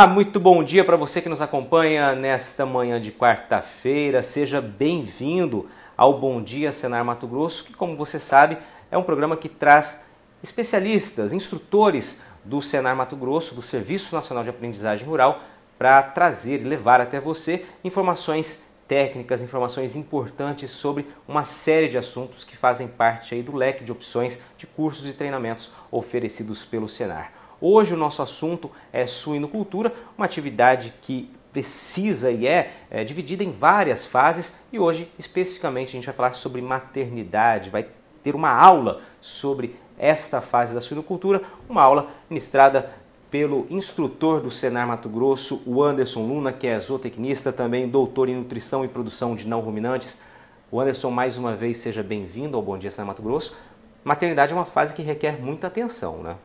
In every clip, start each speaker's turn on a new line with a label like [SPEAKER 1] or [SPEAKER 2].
[SPEAKER 1] Olá, muito bom dia para você que nos acompanha nesta manhã de quarta-feira. Seja bem-vindo ao Bom Dia Senar Mato Grosso, que, como você sabe, é um programa que traz especialistas, instrutores do Senar Mato Grosso, do Serviço Nacional de Aprendizagem Rural, para trazer e levar até você informações técnicas, informações importantes sobre uma série de assuntos que fazem parte aí do leque de opções de cursos e treinamentos oferecidos pelo Senar. Hoje o nosso assunto é suinocultura, uma atividade que precisa e é, é, dividida em várias fases e hoje especificamente a gente vai falar sobre maternidade, vai ter uma aula sobre esta fase da suinocultura, uma aula ministrada pelo instrutor do Senar Mato Grosso, o Anderson Luna, que é zootecnista, também doutor em nutrição e produção de não ruminantes. O Anderson, mais uma vez, seja bem-vindo ao Bom Dia Senar Mato Grosso. Maternidade é uma fase que requer muita atenção, né?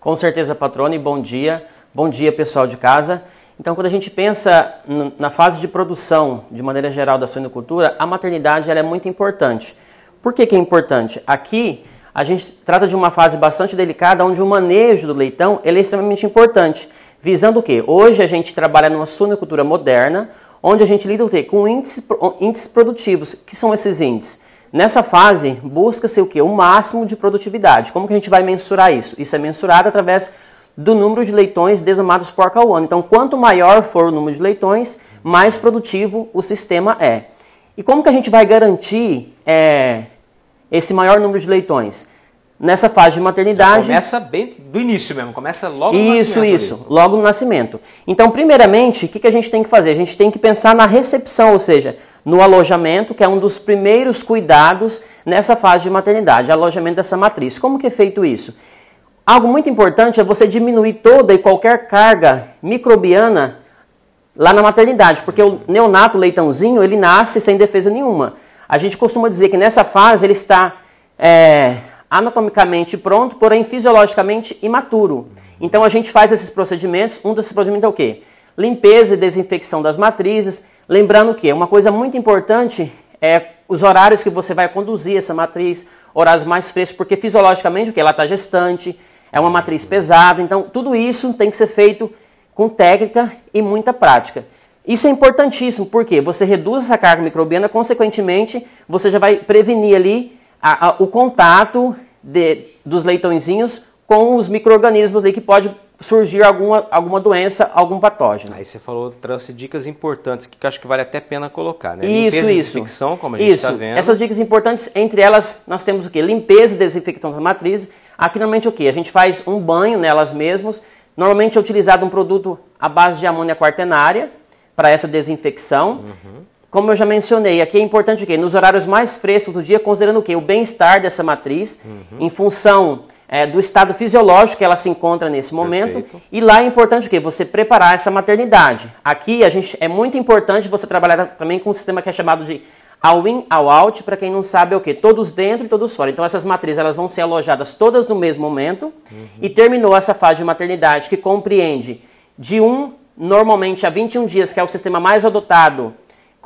[SPEAKER 2] Com certeza, patrone, bom dia. Bom dia, pessoal de casa. Então, quando a gente pensa na fase de produção, de maneira geral, da suinocultura, a maternidade é muito importante. Por que, que é importante? Aqui, a gente trata de uma fase bastante delicada, onde o manejo do leitão ele é extremamente importante. Visando o quê? Hoje a gente trabalha numa suinocultura moderna, onde a gente lida o quê? com índices, índices produtivos. que são esses índices? Nessa fase, busca-se o quê? O máximo de produtividade. Como que a gente vai mensurar isso? Isso é mensurado através do número de leitões desamados por ao ano. Então, quanto maior for o número de leitões, mais produtivo o sistema é. E como que a gente vai garantir é, esse maior número de leitões? Nessa fase de maternidade.
[SPEAKER 1] Já começa bem do início mesmo, começa logo no
[SPEAKER 2] isso,
[SPEAKER 1] nascimento.
[SPEAKER 2] Isso, isso, logo no nascimento. Então, primeiramente, o que, que a gente tem que fazer? A gente tem que pensar na recepção, ou seja, no alojamento, que é um dos primeiros cuidados nessa fase de maternidade, alojamento dessa matriz. Como que é feito isso? Algo muito importante é você diminuir toda e qualquer carga microbiana lá na maternidade, porque o neonato leitãozinho, ele nasce sem defesa nenhuma. A gente costuma dizer que nessa fase ele está é, anatomicamente pronto, porém fisiologicamente imaturo. Então a gente faz esses procedimentos. Um desses procedimentos é o quê? Limpeza e desinfecção das matrizes. Lembrando que uma coisa muito importante é os horários que você vai conduzir essa matriz, horários mais frescos, porque fisiologicamente o que ela está gestante, é uma matriz pesada, então tudo isso tem que ser feito com técnica e muita prática. Isso é importantíssimo, porque você reduz essa carga microbiana, consequentemente, você já vai prevenir ali a, a, o contato de, dos leitõezinhos com os micro-organismos que pode surgir alguma, alguma doença, algum patógeno.
[SPEAKER 1] Aí você falou, trouxe dicas importantes que acho que vale até a pena colocar, né?
[SPEAKER 2] Isso,
[SPEAKER 1] Limpeza
[SPEAKER 2] isso.
[SPEAKER 1] e desinfecção, como a gente está vendo.
[SPEAKER 2] Essas dicas importantes, entre elas, nós temos o quê? Limpeza e desinfecção da matriz. Aqui, normalmente, o quê? A gente faz um banho nelas mesmas. Normalmente é utilizado um produto à base de amônia quaternária, para essa desinfecção. Uhum. Como eu já mencionei, aqui é importante o quê? Nos horários mais frescos do dia, considerando o quê? O bem-estar dessa matriz, uhum. em função é, do estado fisiológico que ela se encontra nesse momento. Perfeito. E lá é importante o quê? Você preparar essa maternidade. Aqui a gente é muito importante você trabalhar também com um sistema que é chamado de all-in, all-out, para quem não sabe é o quê? Todos dentro e todos fora. Então essas matrizes elas vão ser alojadas todas no mesmo momento uhum. e terminou essa fase de maternidade que compreende de um normalmente há 21 dias, que é o sistema mais adotado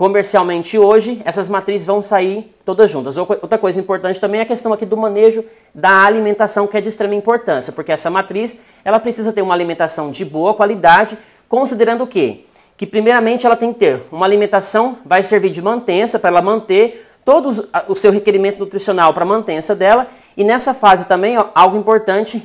[SPEAKER 2] comercialmente hoje, essas matrizes vão sair todas juntas. Outra coisa importante também é a questão aqui do manejo da alimentação, que é de extrema importância, porque essa matriz ela precisa ter uma alimentação de boa qualidade, considerando o quê? Que primeiramente ela tem que ter uma alimentação, vai servir de mantença para ela manter todo o seu requerimento nutricional para mantença dela, e nessa fase também, ó, algo importante,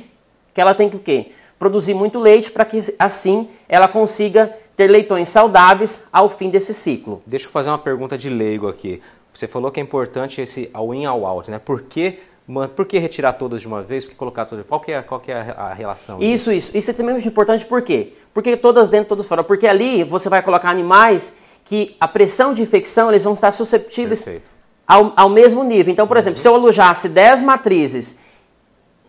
[SPEAKER 2] que ela tem que o quê? produzir muito leite para que assim ela consiga ter leitões saudáveis ao fim desse ciclo.
[SPEAKER 1] Deixa eu fazer uma pergunta de leigo aqui. Você falou que é importante esse all in all out, né? Por que, por que retirar todas de uma vez? Por que colocar todas? Qual que é, qual que é a relação?
[SPEAKER 2] Isso, disso? isso. Isso é também muito importante por quê? Porque todas dentro, todas fora. Porque ali você vai colocar animais que a pressão de infecção eles vão estar susceptíveis ao, ao, mesmo nível. Então, por uhum. exemplo, se eu alojasse 10 matrizes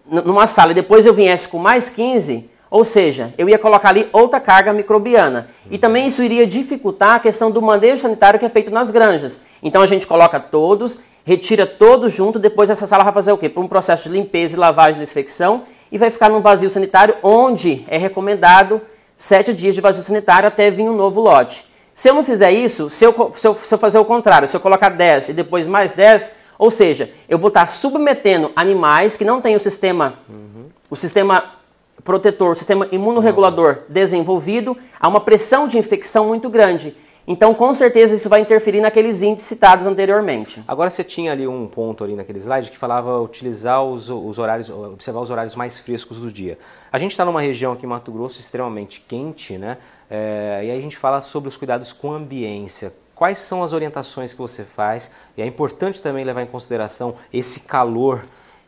[SPEAKER 2] numa sala e depois eu viesse com mais 15, ou seja, eu ia colocar ali outra carga microbiana. E também isso iria dificultar a questão do manejo sanitário que é feito nas granjas. Então a gente coloca todos, retira todos junto, depois essa sala vai fazer o quê? Para um processo de limpeza e lavagem da infecção e vai ficar num vazio sanitário onde é recomendado sete dias de vazio sanitário até vir um novo lote. Se eu não fizer isso, se eu, se eu, se eu fazer o contrário, se eu colocar 10 e depois mais 10, ou seja, eu vou estar submetendo animais que não têm o sistema, uhum. o sistema protetor, sistema imunorregulador desenvolvido, há uma pressão de infecção muito grande. Então, com certeza, isso vai interferir naqueles índices citados anteriormente.
[SPEAKER 1] Agora, você tinha ali um ponto ali naquele slide que falava utilizar os, os horários, observar os horários mais frescos do dia. A gente está numa região aqui em Mato Grosso extremamente quente, né? É, e aí a gente fala sobre os cuidados com a ambiência. Quais são as orientações que você faz? E é importante também levar em consideração esse calor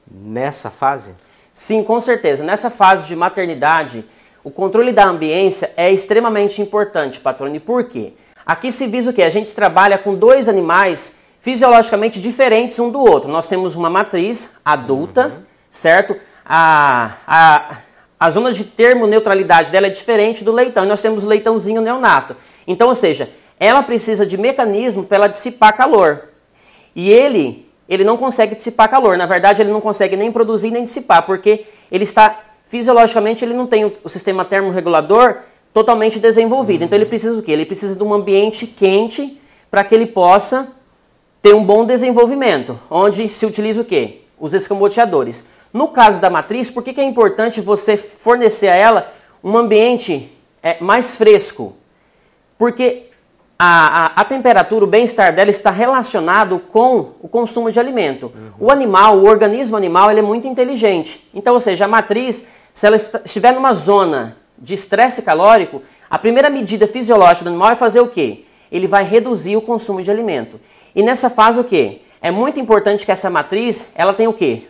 [SPEAKER 1] nessa fase?
[SPEAKER 2] Sim, com certeza. Nessa fase de maternidade, o controle da ambiência é extremamente importante, patrone. Por quê? Aqui se visa o que? A gente trabalha com dois animais fisiologicamente diferentes um do outro. Nós temos uma matriz adulta, uhum. certo? A, a, a zona de termoneutralidade dela é diferente do leitão. E nós temos o leitãozinho neonato. Então, ou seja, ela precisa de mecanismo para ela dissipar calor. E ele, ele não consegue dissipar calor. Na verdade, ele não consegue nem produzir nem dissipar, porque ele está fisiologicamente ele não tem o, sistema termorregulador totalmente desenvolvido. Então ele precisa do quê? Ele precisa de um ambiente quente para que ele possa ter um bom desenvolvimento, onde se utiliza o quê? Os escamoteadores. No caso da matriz, por que, que é importante você fornecer a ela um ambiente é, mais fresco? Porque a, a, a temperatura, o bem-estar dela está relacionado com o consumo de alimento. Uhum. O animal, o organismo animal, ele é muito inteligente. Então, ou seja, a matriz, se ela estiver numa zona de estresse calórico, a primeira medida fisiológica do animal é fazer o quê? Ele vai reduzir o consumo de alimento. E nessa fase o quê? É muito importante que essa matriz, ela tenha o quê?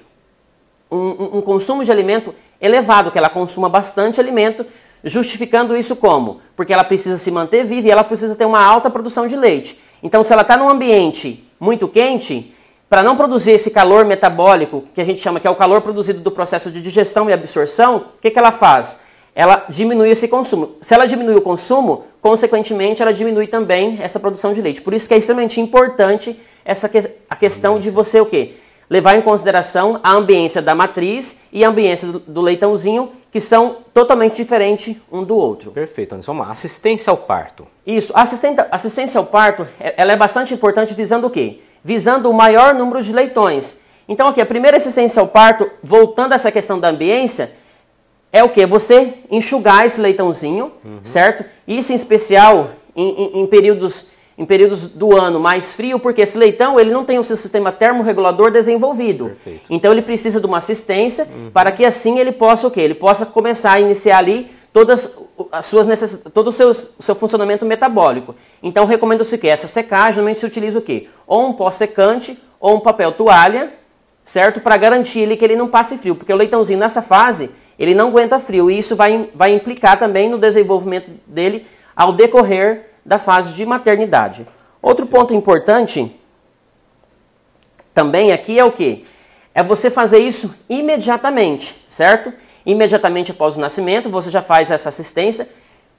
[SPEAKER 2] Um, um, um consumo de alimento elevado, que ela consuma bastante alimento, justificando isso como? Porque ela precisa se manter viva e ela precisa ter uma alta produção de leite. Então, se ela está num ambiente muito quente, para não produzir esse calor metabólico, que a gente chama que é o calor produzido do processo de digestão e absorção, o que, que ela faz? ela diminui esse consumo. Se ela diminui o consumo, consequentemente, ela diminui também essa produção de leite. Por isso que é extremamente importante essa que, a questão de você o quê? Levar em consideração a ambiência da matriz e a ambiência do, do leitãozinho, que são totalmente diferentes um do outro.
[SPEAKER 1] Perfeito, Anderson. Vamos lá. Assistência ao parto.
[SPEAKER 2] Isso. Assistência, ao parto, é, ela é bastante importante visando o quê? Visando o maior número de leitões. Então, aqui, a primeira assistência ao parto, voltando a essa questão da ambiência, é o que? Você enxugar esse leitãozinho, uhum. certo? Isso em especial em, em, em, períodos, em períodos do ano mais frio, porque esse leitão ele não tem o seu sistema termorregulador desenvolvido. Perfeito. Então ele precisa de uma assistência uhum. para que assim ele possa o quê? Ele possa começar a iniciar ali todas as suas necess... todo o seu, o seu funcionamento metabólico. Então recomendo-se que essa secagem normalmente se utiliza o quê? Ou um pó secante ou um papel toalha, certo? Para garantir ele que ele não passe frio, porque o leitãozinho nessa fase ele não aguenta frio e isso vai, vai implicar também no desenvolvimento dele ao decorrer da fase de maternidade. Outro ponto importante também aqui é o que? É você fazer isso imediatamente, certo? Imediatamente após o nascimento, você já faz essa assistência.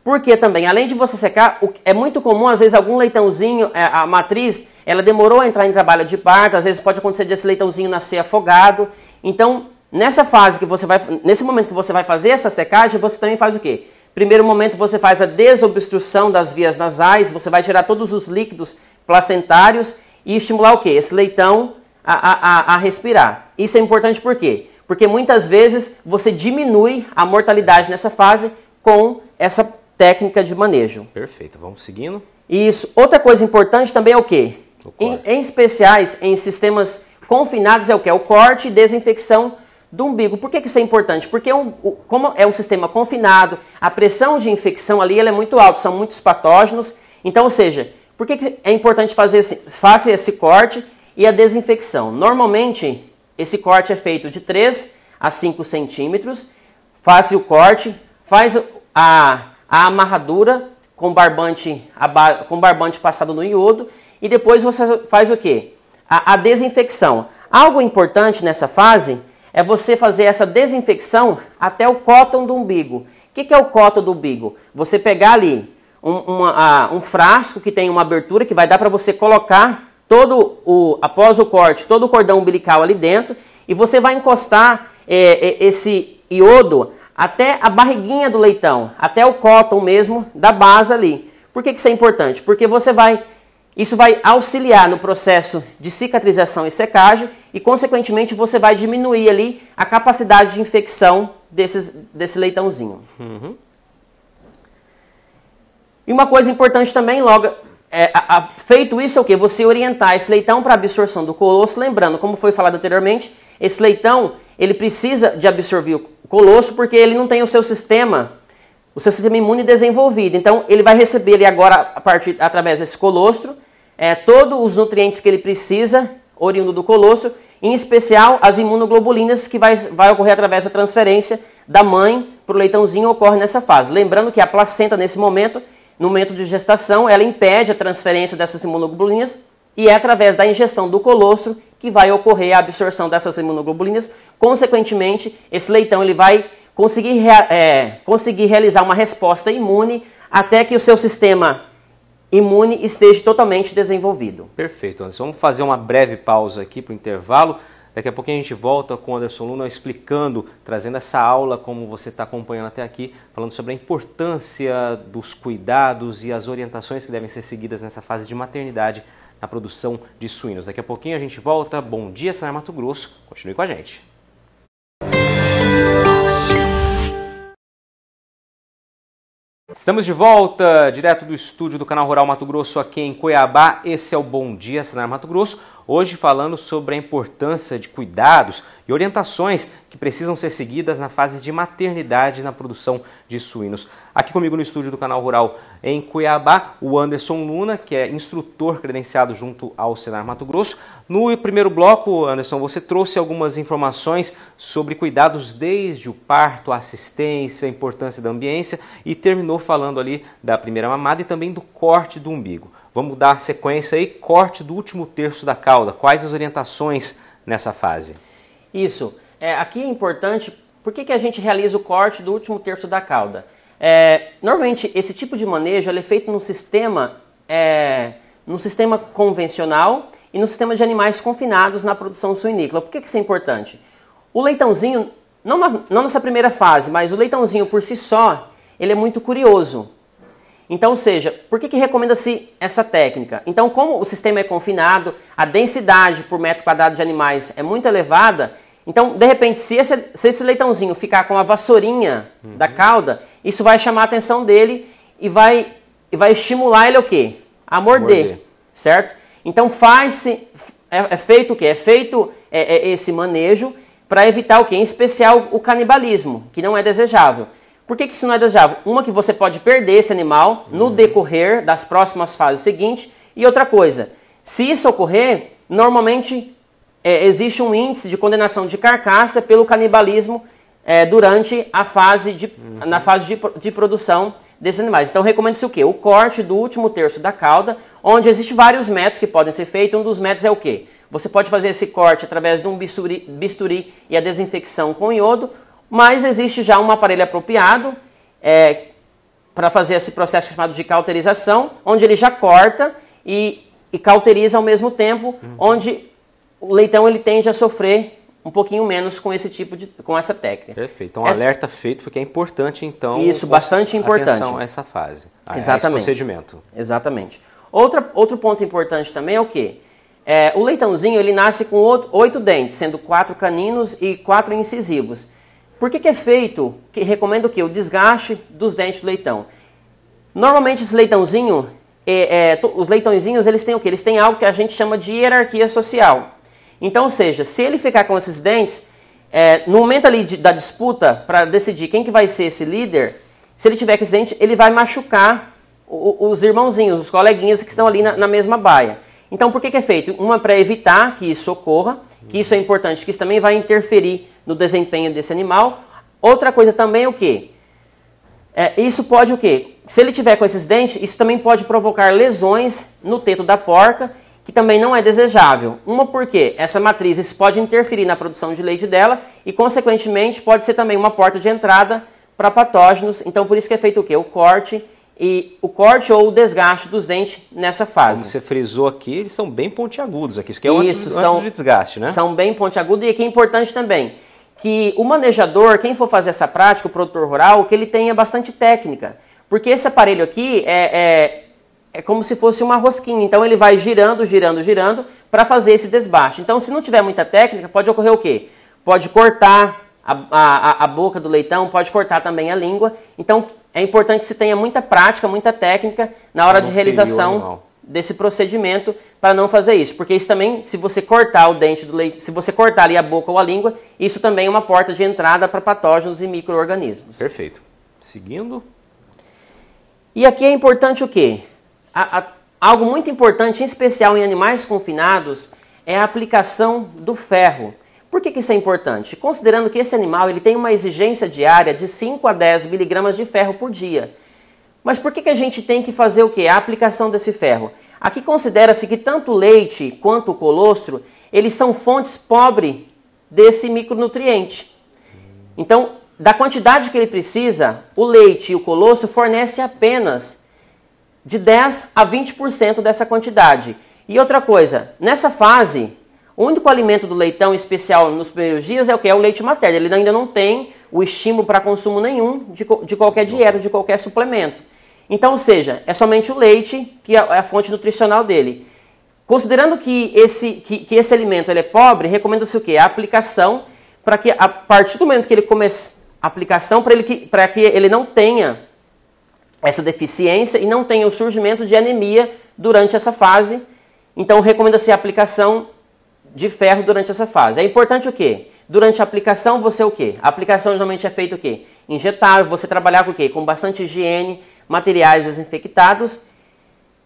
[SPEAKER 2] Porque também, além de você secar, é muito comum, às vezes, algum leitãozinho, é, a matriz, ela demorou a entrar em trabalho de parto, às vezes pode acontecer desse leitãozinho nascer afogado. Então, Nessa fase que você vai, nesse momento que você vai fazer essa secagem, você também faz o quê? Primeiro momento você faz a desobstrução das vias nasais, você vai tirar todos os líquidos placentários e estimular o quê? Esse leitão a, a, a respirar. Isso é importante por quê? Porque muitas vezes você diminui a mortalidade nessa fase com essa técnica de manejo.
[SPEAKER 1] Perfeito, vamos seguindo.
[SPEAKER 2] Isso. Outra coisa importante também é o quê? O em, em especiais em sistemas confinados é o que? O corte e desinfecção do umbigo. Por que, que isso é importante? Porque um, como é um sistema confinado, a pressão de infecção ali é muito alta, são muitos patógenos. Então, ou seja, por que, que é importante fazer esse, faça esse corte e a desinfecção? Normalmente, esse corte é feito de 3 a 5 centímetros. Faça o corte, faz a, a amarradura com barbante, com barbante passado no iodo e depois você faz o que? A, a desinfecção. Algo importante nessa fase é você fazer essa desinfecção até o cóton do umbigo. O que, que é o cóton do umbigo? Você pegar ali um, uma, um frasco que tem uma abertura que vai dar para você colocar todo o após o corte todo o cordão umbilical ali dentro e você vai encostar é, é, esse iodo até a barriguinha do leitão, até o cóton mesmo da base ali. Por que, que isso é importante? Porque você vai isso vai auxiliar no processo de cicatrização e secagem e, consequentemente, você vai diminuir ali a capacidade de infecção desses, desse leitãozinho. Uhum. E uma coisa importante também, logo, é, a, a, feito isso, é o que? Você orientar esse leitão para absorção do colosso, lembrando, como foi falado anteriormente, esse leitão ele precisa de absorver o colosso porque ele não tem o seu sistema, o seu sistema imune desenvolvido. Então ele vai receber ele agora a partir através desse colostro é, todos os nutrientes que ele precisa oriundo do colosso, em especial as imunoglobulinas que vai, vai ocorrer através da transferência da mãe para o leitãozinho ocorre nessa fase. Lembrando que a placenta nesse momento no momento de gestação, ela impede a transferência dessas imunoglobulinas e é através da ingestão do colostro que vai ocorrer a absorção dessas imunoglobulinas. Consequentemente, esse leitão ele vai conseguir, é, conseguir realizar uma resposta imune até que o seu sistema imune esteja totalmente desenvolvido.
[SPEAKER 1] Perfeito, Anderson. Vamos fazer uma breve pausa aqui para o intervalo. Daqui a pouquinho a gente volta com o Anderson Luna explicando, trazendo essa aula, como você está acompanhando até aqui, falando sobre a importância dos cuidados e as orientações que devem ser seguidas nessa fase de maternidade na produção de suínos. Daqui a pouquinho a gente volta. Bom dia, Sanar Mato Grosso. Continue com a gente. Estamos de volta, direto do estúdio do Canal Rural Mato Grosso aqui em Cuiabá. Esse é o Bom Dia Senar Mato Grosso. Hoje falando sobre a importância de cuidados e orientações que precisam ser seguidas na fase de maternidade na produção de suínos. Aqui comigo no estúdio do Canal Rural em Cuiabá, o Anderson Luna, que é instrutor credenciado junto ao Senar Mato Grosso. No primeiro bloco, Anderson, você trouxe algumas informações sobre cuidados desde o parto, a assistência, a importância da ambiência e terminou falando ali da primeira mamada e também do corte do umbigo. Vamos dar sequência aí, corte do último terço da cauda. Quais as orientações nessa fase?
[SPEAKER 2] Isso. É, aqui é importante, por que, que a gente realiza o corte do último terço da cauda? É, normalmente, esse tipo de manejo é feito no sistema, é, sistema convencional e no sistema de animais confinados na produção suinícola. Por que, que isso é importante? O leitãozinho, não, na, não nessa primeira fase, mas o leitãozinho por si só, ele é muito curioso. Então, ou seja, por que, que recomenda-se essa técnica? Então, como o sistema é confinado, a densidade por metro quadrado de animais é muito elevada, então, de repente, se esse, se esse leitãozinho ficar com a vassourinha uhum. da cauda, isso vai chamar a atenção dele e vai, e vai estimular ele o quê? A morder, morder. certo? Então, faz-se, é, é, feito o quê? É feito é, é esse manejo para evitar o quê? Em especial o canibalismo, que não é desejável. Por que, que isso não é desejável? Uma que você pode perder esse animal no uhum. decorrer das próximas fases seguintes. E outra coisa, se isso ocorrer, normalmente é, existe um índice de condenação de carcaça pelo canibalismo é, durante a fase de, uhum. na fase de, de produção desses animais. Então recomenda-se o quê? O corte do último terço da cauda, onde existem vários métodos que podem ser feitos. Um dos métodos é o quê? Você pode fazer esse corte através de um bisturi, bisturi e a desinfecção com iodo, mas existe já um aparelho apropriado é, para fazer esse processo chamado de cauterização, onde ele já corta e, e cauteriza ao mesmo tempo, uhum. onde o leitão ele tende a sofrer um pouquinho menos com esse tipo de com essa técnica.
[SPEAKER 1] Perfeito. Então, um é, alerta feito porque é importante então.
[SPEAKER 2] Isso, bastante importante.
[SPEAKER 1] Atenção a essa fase.
[SPEAKER 2] A, Exatamente.
[SPEAKER 1] A esse procedimento.
[SPEAKER 2] Exatamente. Outra, outro ponto importante também é o quê? É, o leitãozinho ele nasce com oito dentes, sendo quatro caninos e quatro incisivos. Por que, que é feito? Que recomendo o que? O desgaste dos dentes do leitão. Normalmente esse leitãozinho, é, é, os leitãozinhos, eles têm o que? Eles têm algo que a gente chama de hierarquia social. Então, ou seja, se ele ficar com esses dentes, é, no momento ali de, da disputa para decidir quem que vai ser esse líder, se ele tiver com esse dente, ele vai machucar o, os irmãozinhos, os coleguinhas que estão ali na, na mesma baia. Então, por que, que é feito? Uma para evitar que isso ocorra, que isso é importante, que isso também vai interferir no desempenho desse animal. Outra coisa também é o que? É, isso pode o quê? Se ele tiver com esses dentes, isso também pode provocar lesões no teto da porca, que também não é desejável. Uma porque essa matriz isso pode interferir na produção de leite dela e, consequentemente, pode ser também uma porta de entrada para patógenos. Então, por isso que é feito o quê? O corte e o corte ou o desgaste dos dentes nessa fase.
[SPEAKER 1] Como você frisou aqui, eles são bem pontiagudos aqui. Isso que é o Isso, antes, são, antes de desgaste, né?
[SPEAKER 2] São bem pontiagudos e aqui é importante também que o manejador, quem for fazer essa prática, o produtor rural, que ele tenha bastante técnica. Porque esse aparelho aqui é, é, é como se fosse uma rosquinha. Então ele vai girando, girando, girando para fazer esse desbaste. Então se não tiver muita técnica, pode ocorrer o quê? Pode cortar a, a, a boca do leitão, pode cortar também a língua. Então, é importante que se tenha muita prática, muita técnica na hora de realização desse procedimento para não fazer isso, porque isso também, se você cortar o dente do leite, se você cortar ali a boca ou a língua, isso também é uma porta de entrada para patógenos e micro-organismos.
[SPEAKER 1] Perfeito. Seguindo.
[SPEAKER 2] E aqui é importante o quê? A, a, algo muito importante, em especial em animais confinados, é a aplicação do ferro. Por que, que isso é importante? Considerando que esse animal ele tem uma exigência diária de 5 a 10 miligramas de ferro por dia. Mas por que, que a gente tem que fazer o quê? A aplicação desse ferro. Aqui considera-se que tanto o leite quanto o colostro, eles são fontes pobres desse micronutriente. Então, da quantidade que ele precisa, o leite e o colostro fornecem apenas de 10 a 20% dessa quantidade. E outra coisa, nessa fase, o único alimento do leitão especial nos primeiros dias é o que? É o leite materno. Ele ainda não tem o estímulo para consumo nenhum de, de qualquer dieta, de qualquer suplemento. Então, ou seja, é somente o leite que é, é a fonte nutricional dele. Considerando que esse, que, que esse alimento ele é pobre, recomenda-se o quê? A aplicação para que a partir do momento que ele começa a aplicação para ele que, para que ele não tenha essa deficiência e não tenha o surgimento de anemia durante essa fase. Então recomenda-se a aplicação de ferro durante essa fase. É importante o quê? Durante a aplicação, você o quê? A aplicação geralmente é feita o quê? Injetável, você trabalhar com o quê? Com bastante higiene, materiais desinfectados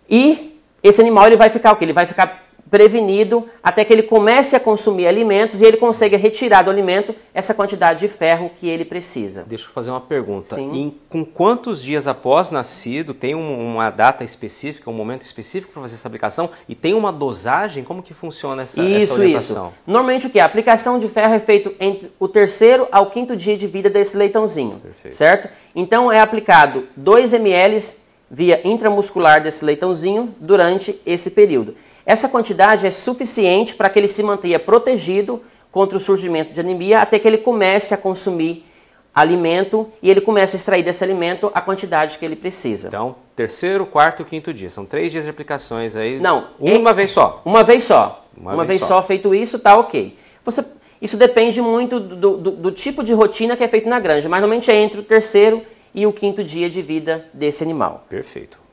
[SPEAKER 2] e esse animal ele vai ficar o quê? Ele vai ficar prevenido até que ele comece a consumir alimentos e ele consiga retirar do alimento essa quantidade de ferro que ele precisa.
[SPEAKER 1] Deixa eu fazer uma pergunta. Sim. Em, com quantos dias após nascido tem um, uma data específica, um momento específico para fazer essa aplicação e tem uma dosagem? Como que funciona essa,
[SPEAKER 2] isso,
[SPEAKER 1] essa
[SPEAKER 2] Isso, Normalmente o que? A aplicação de ferro é feita entre o terceiro ao quinto dia de vida desse leitãozinho, Perfeito. certo? Então é aplicado 2 ml via intramuscular desse leitãozinho durante esse período. Essa quantidade é suficiente para que ele se mantenha protegido contra o surgimento de anemia até que ele comece a consumir alimento e ele comece a extrair desse alimento a quantidade que ele precisa.
[SPEAKER 1] Então, terceiro, quarto e quinto dia. São três dias de aplicações aí.
[SPEAKER 2] Não.
[SPEAKER 1] Uma vez só.
[SPEAKER 2] Uma vez só. Uma, uma vez, vez só. só. feito isso, tá ok. Você, isso depende muito do, do, do, tipo de rotina que é feito na granja, mas normalmente é entre o terceiro e o quinto dia de vida desse animal.
[SPEAKER 1] Perfeito.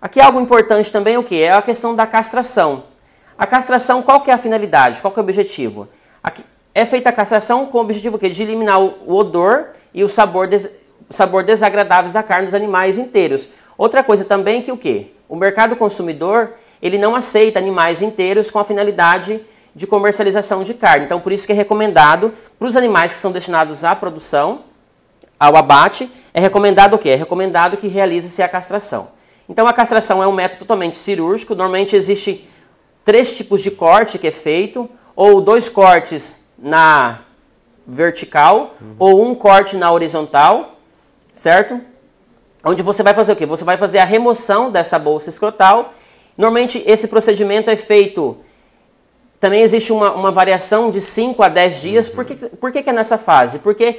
[SPEAKER 2] Aqui algo importante também o que? É a questão da castração. A castração, qual que é a finalidade? Qual que é o objetivo? Aqui, é feita a castração com o objetivo de eliminar o, o odor e o sabor, des, sabor desagradáveis da carne dos animais inteiros. Outra coisa também que o que? O mercado consumidor ele não aceita animais inteiros com a finalidade de comercialização de carne. Então, por isso que é recomendado para os animais que são destinados à produção, ao abate, é recomendado o quê? É recomendado que realize-se a castração. Então a castração é um método totalmente cirúrgico. Normalmente existe três tipos de corte que é feito, ou dois cortes na vertical, uhum. ou um corte na horizontal, certo? Onde você vai fazer o quê? Você vai fazer a remoção dessa bolsa escrotal. Normalmente esse procedimento é feito. Também existe uma, uma variação de 5 a 10 dias. Uhum. Por, que, por que, que é nessa fase? Porque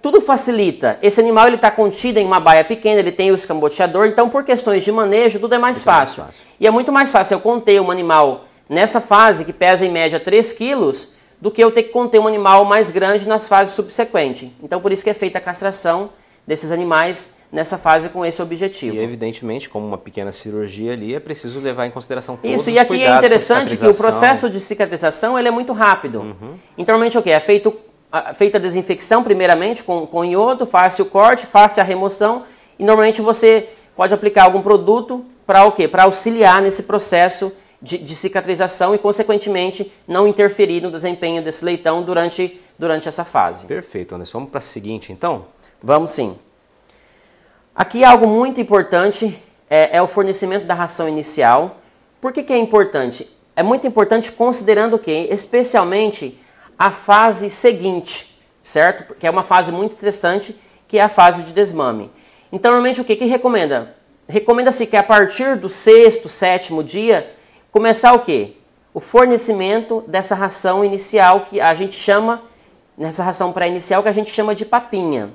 [SPEAKER 2] tudo facilita. Esse animal ele está contido em uma baia pequena, ele tem o escamboteador, então por questões de manejo tudo é mais fácil. mais fácil. E é muito mais fácil eu conter um animal nessa fase que pesa em média 3 quilos do que eu ter que conter um animal mais grande nas fases subsequentes. Então por isso que é feita a castração desses animais nessa fase com esse objetivo.
[SPEAKER 1] E evidentemente, como uma pequena cirurgia ali, é preciso levar em consideração todos
[SPEAKER 2] Isso, e aqui é interessante que o processo de cicatrização ele é muito rápido. Uhum. Então, normalmente o que? É feito feita a desinfecção primeiramente com, com iodo, faça o corte, faça a remoção e normalmente você pode aplicar algum produto para o quê? Para auxiliar nesse processo de, de, cicatrização e, consequentemente, não interferir no desempenho desse leitão durante, durante essa fase.
[SPEAKER 1] Perfeito, Anderson. Vamos para a seguinte, então?
[SPEAKER 2] Vamos sim. Aqui algo muito importante é, é o fornecimento da ração inicial. Por que, que é importante? É muito importante considerando o quê? Especialmente a fase seguinte, certo? Que é uma fase muito interessante, que é a fase de desmame. Então, normalmente o que, que recomenda? Recomenda-se que a partir do sexto, sétimo dia, começar o quê? O fornecimento dessa ração inicial que a gente chama, nessa ração pré-inicial que a gente chama de papinha.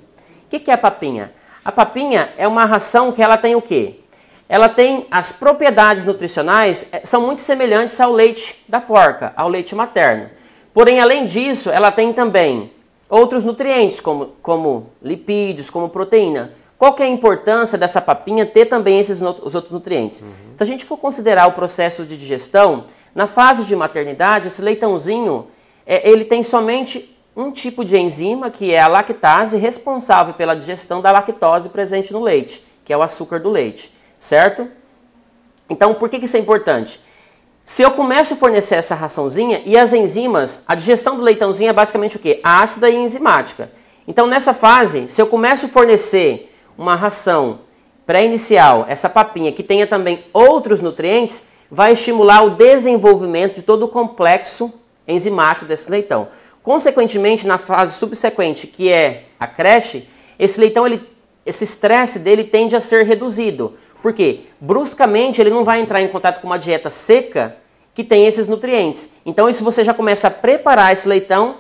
[SPEAKER 2] O que, que é a papinha? A papinha é uma ração que ela tem o quê? Ela tem as propriedades nutricionais, eh, são muito semelhantes ao leite da porca, ao leite materno. Porém, além disso, ela tem também outros nutrientes, como, como lipídios, como proteína. Qual que é a importância dessa papinha ter também esses os outros nutrientes? Uhum. Se a gente for considerar o processo de digestão, na fase de maternidade, esse leitãozinho, é, ele tem somente um tipo de enzima, que é a lactase, responsável pela digestão da lactose presente no leite, que é o açúcar do leite, certo? Então, por que, que isso é importante? Se eu começo a fornecer essa raçãozinha e as enzimas, a digestão do leitãozinho é basicamente o quê? Ácida e enzimática. Então, nessa fase, se eu começo a fornecer uma ração pré-inicial, essa papinha, que tenha também outros nutrientes, vai estimular o desenvolvimento de todo o complexo enzimático desse leitão. Consequentemente, na fase subsequente, que é a creche, esse leitão, ele, esse estresse dele tende a ser reduzido. Por quê? Bruscamente ele não vai entrar em contato com uma dieta seca que tem esses nutrientes. Então, isso você já começa a preparar esse leitão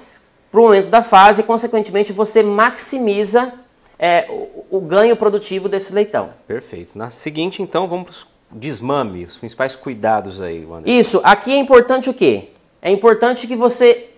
[SPEAKER 2] para o momento da fase e, consequentemente, você maximiza é, o, o, ganho produtivo desse leitão.
[SPEAKER 1] Perfeito. Na seguinte, então, vamos para os desmame, os principais cuidados aí,
[SPEAKER 2] Wander. Isso. Aqui é importante o quê? É importante que você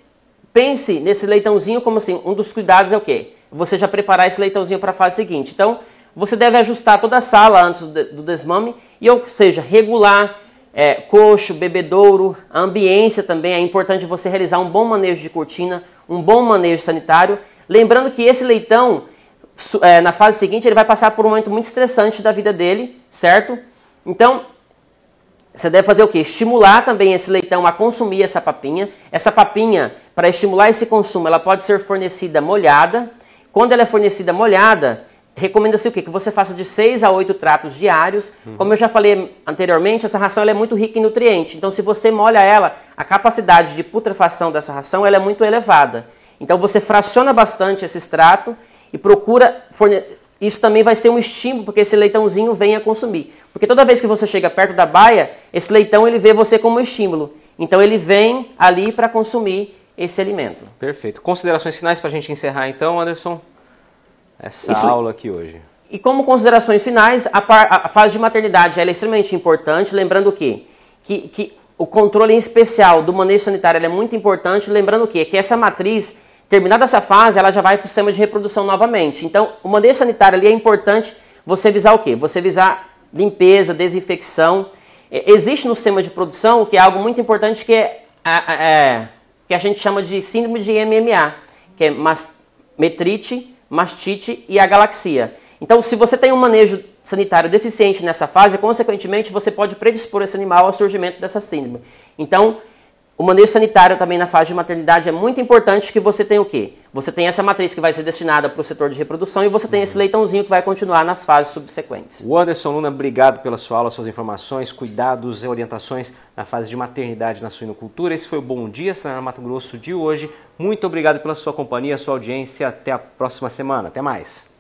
[SPEAKER 2] pense nesse leitãozinho como assim, um dos cuidados é o quê? Você já preparar esse leitãozinho para a fase seguinte. Então, você deve ajustar toda a sala antes do desmame, e, ou seja, regular é, coxo, bebedouro, a ambiência também. É importante você realizar um bom manejo de cortina, um bom manejo sanitário. Lembrando que esse leitão, é, na fase seguinte, ele vai passar por um momento muito estressante da vida dele, certo? Então, você deve fazer o quê? Estimular também esse leitão a consumir essa papinha. Essa papinha, para estimular esse consumo, ela pode ser fornecida molhada. Quando ela é fornecida molhada, recomenda-se o quê? Que você faça de 6 a 8 tratos diários. Uhum. Como eu já falei anteriormente, essa ração é muito rica em nutrientes. Então, se você molha ela, a capacidade de putrefação dessa ração é muito elevada. Então, você fraciona bastante esse extrato e procura fornecer isso também vai ser um estímulo porque esse leitãozinho venha consumir. Porque toda vez que você chega perto da baia, esse leitão ele vê você como estímulo. Então ele vem ali para consumir esse alimento.
[SPEAKER 1] Perfeito. Considerações finais para a gente encerrar então, Anderson, essa Isso. aula aqui hoje.
[SPEAKER 2] E como considerações finais, a, par, a fase de maternidade é extremamente importante, lembrando que, que, que o controle em especial do manejo sanitário é muito importante, lembrando que, que essa matriz Terminada essa fase, ela já vai para o sistema de reprodução novamente. Então, o manejo sanitário ali é importante você visar o quê? Você visar limpeza, desinfecção. Existe no sistema de produção, que é algo muito importante, que é, é que a gente chama de síndrome de MMA, que é metrite, mastite e a galaxia. Então, se você tem um manejo sanitário deficiente nessa fase, consequentemente, você pode predispor esse animal ao surgimento dessa síndrome. Então, o manejo sanitário também na fase de maternidade é muito importante que você tenha o quê? Você tem essa matriz que vai ser destinada para o setor de reprodução e você tem esse leitãozinho que vai continuar nas fases subsequentes.
[SPEAKER 1] O Anderson Luna, obrigado pela sua aula, suas informações, cuidados e orientações na fase de maternidade na suinocultura. Esse foi o Bom Dia, Senhora Mato Grosso de hoje. Muito obrigado pela sua companhia, sua audiência. Até a próxima semana. Até mais.